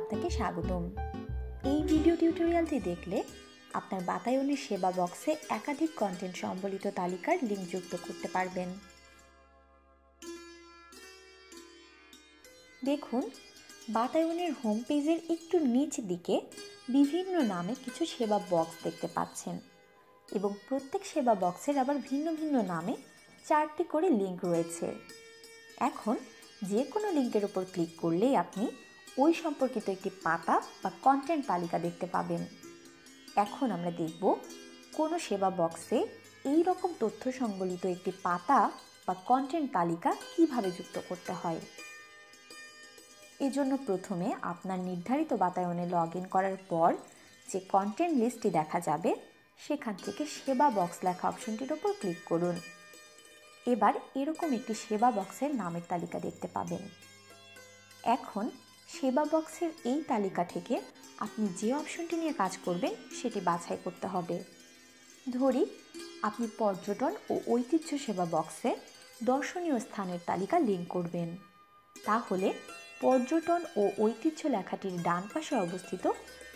আপনাকে স্বাগতম। এই ভিডিও টিউটোরিয়ালটি দেখলে আপনার বাতায়নের সেবা বক্সে একাধিক কন্টেন্ট সম্বলিত তালিকার লিঙ্ক যুক্ত করতে পারবেন। দেখুন, বাতায়নের হোম পেজের একটু নিচ দিকে বিভিন্ন নামে কিছু সেবা বক্স দেখতে পাচ্ছেন এবং প্রত্যেক সেবা বক্সের আবার ভিন্ন ভিন্ন নামে চারটি করে লিঙ্ক রয়েছে। এখন যে কোনো লিঙ্কের উপর ক্লিক করলেই আপনি ওই সম্পর্কিত একটি পাতা বা কন্টেন্ট তালিকা দেখতে পাবেন। এখন আমরা দেখব কোনো সেবা বক্সে এই রকম তথ্য সংবলিত একটি পাতা বা কন্টেন্ট তালিকা কীভাবে যুক্ত করতে হয়। এজন্য প্রথমে আপনার নির্ধারিত বাতায়নে লগ ইন করার পর যে কন্টেন্ট লিস্টটি দেখা যাবে, সেখান থেকে সেবা বক্স লেখা অপশনটির ওপর ক্লিক করুন। এবার এরকম একটি সেবা বক্সের নামের তালিকা দেখতে পাবেন। এখন সেবা বক্সের এই তালিকা থেকে আপনি যে অপশনটি নিয়ে কাজ করবেন সেটি বাছাই করতে হবে। ধরি, আপনি পর্যটন ও ঐতিহ্য সেবা বক্সে দর্শনীয় স্থানের তালিকা লিঙ্ক করবেন। তাহলে পর্যটন ও ঐতিহ্য লেখাটির ডান পাশে অবস্থিত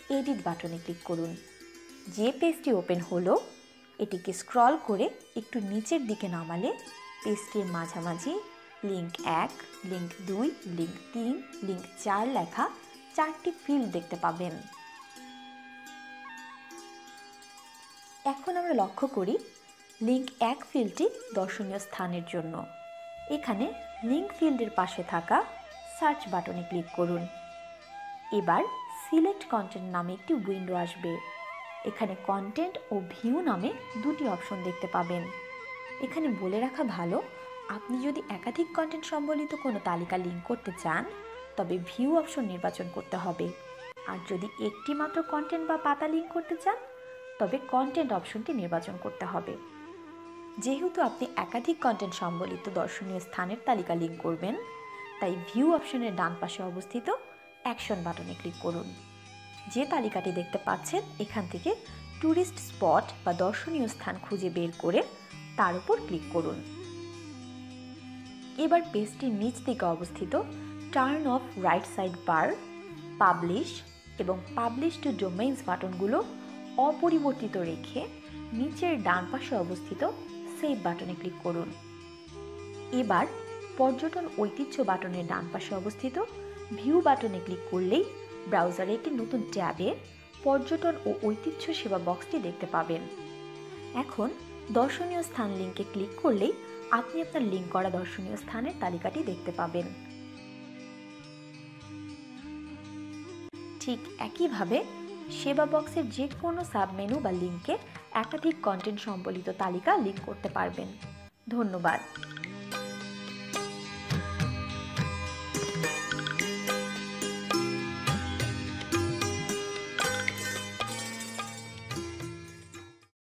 এডিট বাটনে ক্লিক করুন। যে পেজটি ওপেন হলো, এটিকে স্ক্রল করে একটু নিচের দিকে নামালে পেজটির মাঝামাঝি লিঙ্ক এক লিঙ্ক দুই লিঙ্ক তিন লিঙ্ক চার লেখা চারটি ফিল্ড দেখতে পাবেন। এখন আমরা লক্ষ্য করি লিঙ্ক এক ফিল্ডটি দর্শনীয় স্থানের জন্য। এখানে লিঙ্ক ফিল্ডের পাশে থাকা সার্চ বাটনে ক্লিক করুন। এবার সিলেক্ট কন্টেন্ট নামে একটি উইন্ডো আসবে। এখানে কন্টেন্ট ও ভিউ নামে দুটি অপশন দেখতে পাবেন। এখানে বলে রাখা ভালো আপনি যদি একাধিক কন্টেন্ট সম্বলিত কোনো তালিকা লিঙ্ক করতে চান, তবে ভিউ অপশন নির্বাচন করতে হবে। আর যদি একটি মাত্র কন্টেন্ট বা পাতা লিঙ্ক করতে চান, তবে কন্টেন্ট অপশনটি নির্বাচন করতে হবে। যেহেতু আপনি একাধিক কন্টেন্ট সম্বলিত দর্শনীয় স্থানের তালিকা লিঙ্ক করবেন, তাই ভিউ অপশনের ডান পাশে অবস্থিত অ্যাকশন বাটনে ক্লিক করুন। যে তালিকাটি দেখতে পাচ্ছেন, এখান থেকে ট্যুরিস্ট স্পট বা দর্শনীয় স্থান খুঁজে বের করে তার উপর ক্লিক করুন। এবার পেজটির নিচ দিকে অবস্থিত turn off right side bar publish এবং পাবলিশ টু ডোমেইনস বাটনগুলো অপরিবর্তিত রেখে নিচের ডান পাশে অবস্থিত সেভ বাটনে ক্লিক করুন। এবার পর্যটন ঐতিহ্য বাটনের ডান পাশে অবস্থিত ভিউ বাটনে ক্লিক করলেই ব্রাউজারে একটি নতুন ট্যাবে পর্যটন ও ঐতিহ্য সেবা বক্সটি দেখতে পাবেন। এখন দর্শনীয় স্থান লিঙ্কে ক্লিক করলেই আপনি আপনার লিঙ্ক করা দর্শনীয় স্থানের তালিকাটি দেখতে পাবেন। ঠিক একইভাবে সেবা বক্সের যে কোনো সাবমেনু বা লিঙ্কে একাধিক কন্টেন্ট সম্বলিত তালিকা লিঙ্ক করতে পারবেন। ধন্যবাদ।